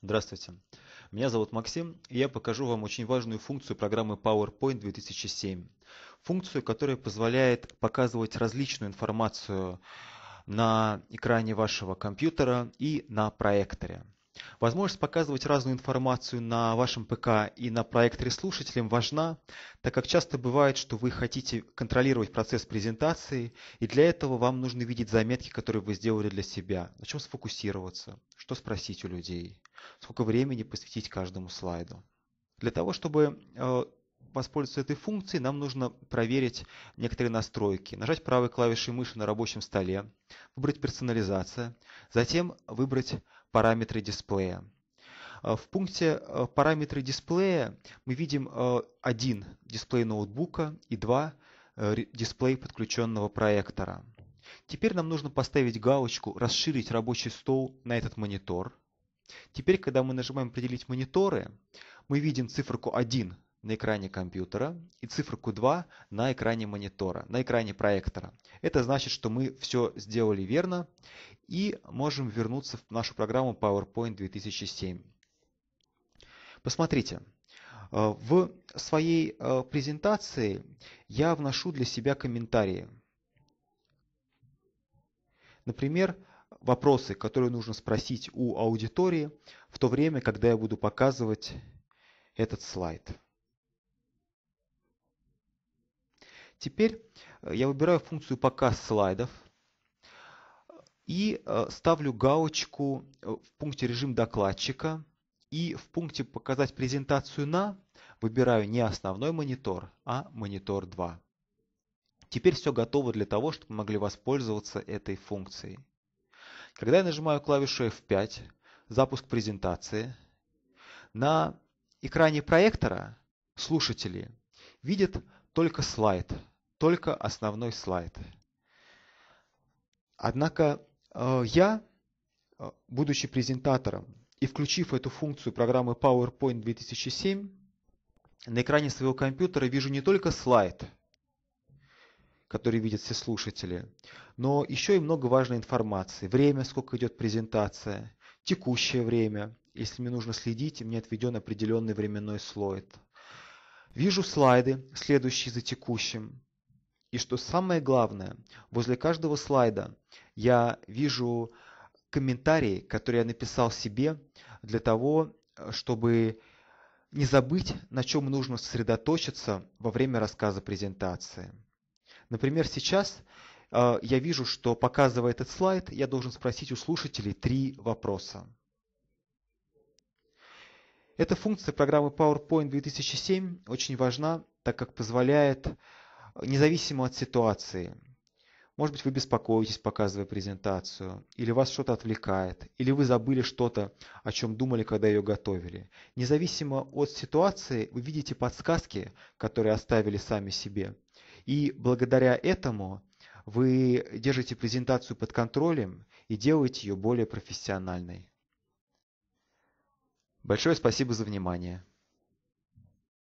Здравствуйте, меня зовут Максим, и я покажу вам очень важную функцию программы PowerPoint 2007. Функцию, которая позволяет показывать различную информацию на экране вашего компьютера и на проекторе. Возможность показывать разную информацию на вашем ПК и на проекторе слушателям важна, так как часто бывает, что вы хотите контролировать процесс презентации, и для этого вам нужно видеть заметки, которые вы сделали для себя, на чем сфокусироваться, что спросить у людей, сколько времени посвятить каждому слайду. Для того, чтобы э, воспользоваться этой функцией, нам нужно проверить некоторые настройки. Нажать правой клавишей мыши на рабочем столе, выбрать персонализация, затем выбрать параметры дисплея. Э, в пункте э, параметры дисплея мы видим э, один дисплей ноутбука и два дисплей подключенного проектора. Теперь нам нужно поставить галочку «Расширить рабочий стол на этот монитор». Теперь, когда мы нажимаем «Определить мониторы», мы видим циферку 1 на экране компьютера и циферку 2 на экране монитора, на экране проектора. Это значит, что мы все сделали верно и можем вернуться в нашу программу PowerPoint 2007. Посмотрите, э, в своей э, презентации я вношу для себя комментарии. Например, вопросы, которые нужно спросить у аудитории в то время, когда я буду показывать этот слайд. Теперь э, я выбираю функцию «Показ слайдов» и э, ставлю галочку э, в пункте «Режим докладчика» и в пункте «Показать презентацию на» выбираю не основной монитор, а монитор 2. Теперь все готово для того, чтобы мы могли воспользоваться этой функцией. Когда я нажимаю клавишу F5, запуск презентации, на экране проектора слушатели видят только слайд, только основной слайд. Однако э, я, э, будучи презентатором и включив эту функцию программы PowerPoint 2007, на экране своего компьютера вижу не только слайд, который видят все слушатели, но еще и много важной информации. Время, сколько идет презентация, текущее время. Если мне нужно следить, мне отведен определенный временной слой. Вижу слайды, следующие за текущим. И что самое главное, возле каждого слайда я вижу комментарии, которые я написал себе для того, чтобы не забыть, на чем нужно сосредоточиться во время рассказа презентации. Например, сейчас э, я вижу, что показывая этот слайд, я должен спросить у слушателей три вопроса. Эта функция программы PowerPoint 2007 очень важна, так как позволяет, независимо от ситуации, может быть, вы беспокоитесь, показывая презентацию, или вас что-то отвлекает, или вы забыли что-то, о чем думали, когда ее готовили. Независимо от ситуации, вы видите подсказки, которые оставили сами себе. И благодаря этому вы держите презентацию под контролем и делаете ее более профессиональной. Большое спасибо за внимание.